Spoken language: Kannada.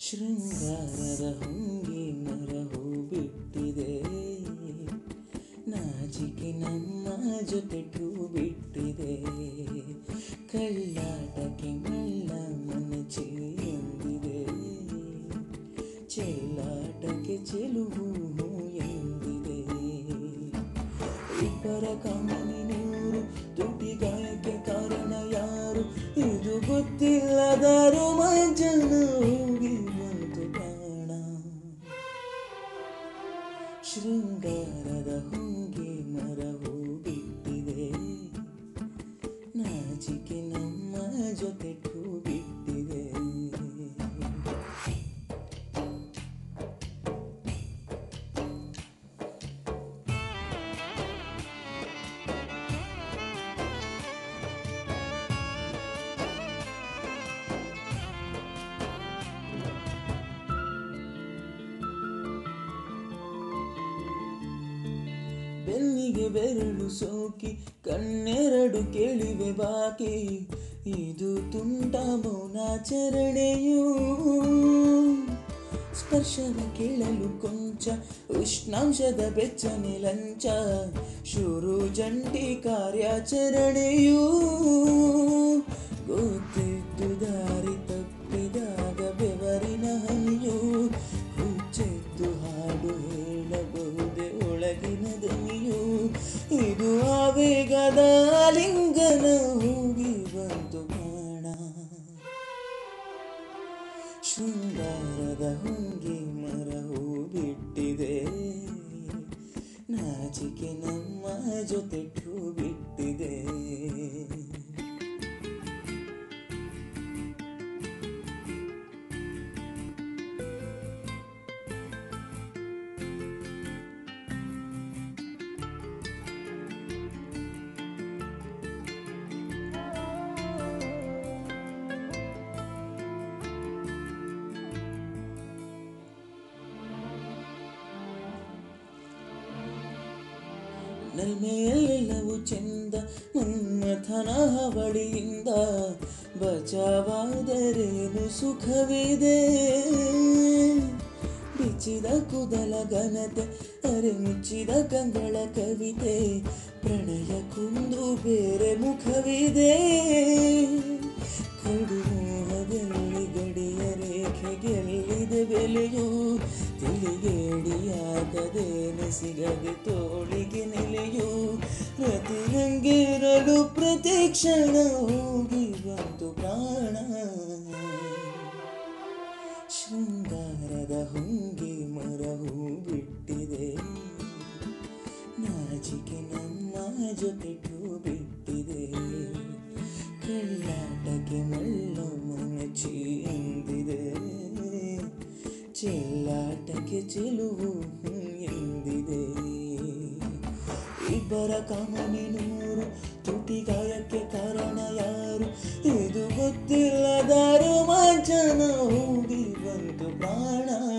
ಶೃಂಗಾರದ ಹೊಂಗೆ ನಮ್ಮ ಜೊತೆ ಟೂ ಬಿಟ್ಟಿದೆ. ಕಳ್ಳಾಟಕ್ಕೆ ಮಲ್ಲ ಮನ ಎಂದಿದೆ. ಚೆಲ್ಲಾಟಕ್ಕೆ ಚೆಲುವು ಎಂದಿದೆ. ಇಬ್ಬರ ಕಾಮನಿ ನೂರು ತುಟಿ ಗಾಯಕ್ಕೆ ಕಾರಣ ಯಾರು? ಇದು ಗೊತ್ತಿಲ್ಲದ ರೋಮಾಂಚನ ಹೋಗಿ ಬಂತು ಪ್ರಾಣ. ಶೃಂಗಾರದ ಹೊಂಗೆ ಮರ ಬಿಟ್ಟಿದೆ ನಮ್ಮ ಜೊತೆ ಟೂ ಬೆನ್ನಿಗೆ ಬೆರಳು ಸೋಕಿ, ಕಣ್ಣೆರಡು ಕೇಳಿವೆ ಬಾಕಿ. ಇದು ತುಂಟ ಮೌನಾಚರಣೆಯೂ ಸ್ಪರ್ಶವ ಕೇಳಲು ಕೊಂಚ, ಉಷ್ಣಾಂಶದ ಬೆಚ್ಚನೆ ಲಂಚ. ಶುರು ಜಂಟಿ ಕಾರ್ಯಾಚರಣೆಯೂ. ಗೊತ್ತಿದ್ದು ಶೃಂಗಾರದ ಮರ ಹೂ ಬಿಟ್ಟಿದೆ. ನಾಚಿಕೆ ನಮ್ಮ ಜೊತೆ ಟೂ ಬಿಟ್ಟಿದೆ. ನಲ್ಮೆಯಲ್ಲೆಲ್ಲವೂ ಚೆಂದ ಮನ್ಮಥನ ಬಳಿಯಿಂದ ಬಚಾವಾದರೇನು ಸುಖವಿದೆ? ಬಿಚ್ಚಿದ ಕುದಲ ಘನತೆ ಅರೆ ಮುಚ್ಚಿದ ಕಂಗಳ ಕವಿತೆ, ಪ್ರಣಯ ಕುಂದು ಬೇರೆ ಮುಖವಿದೆ. ಕಡು ಮೋಹದಲ್ಲಿ ಗಡಿಯ ರೇಖೆ ಗೆಲ್ಲಿದೆ ಬೆಲೆಯು ತಿಳಿಗೇಡಿಯಾಗದೇನೆ ಸಿಗದೆ ತೋಳಿಗೆ ನೆಲೆಯು ಪ್ರತಿ ನಂಗಿರಲು ಪ್ರತಿ ಕ್ಷಣ ಹೋಗಿ ಬಂತು ಪ್ರಾಣ. ಶೃಂಗಾರದ ಹೊಂಗೆ ಮರವು ಬಿಟ್ಟಿದೆ ನಾಚಿಕೆ ನಮ್ಮ ಜೊತೆ ಬಿಟ್ಟಿದೆ. ಕಳ್ಳಾಟಕ್ಕೆ ಮಳ್ಳ ಚೆಲ್ಲಾಟಕ್ಕೆ ಚೆಲುವು ಎಂದಿದೆ. ಇಬ್ಬರ ಕಾಮನಿ ನೂರು ತುಟಿ ಗಾಯಕ್ಕೆ ಕಾರಣ ಯಾರು? ಇದು ಗೊತ್ತಿಲ್ಲದ ರೋಮಾಂಚನ ಹೋಗಿ ಬಂತು ಪ್ರಾಣ.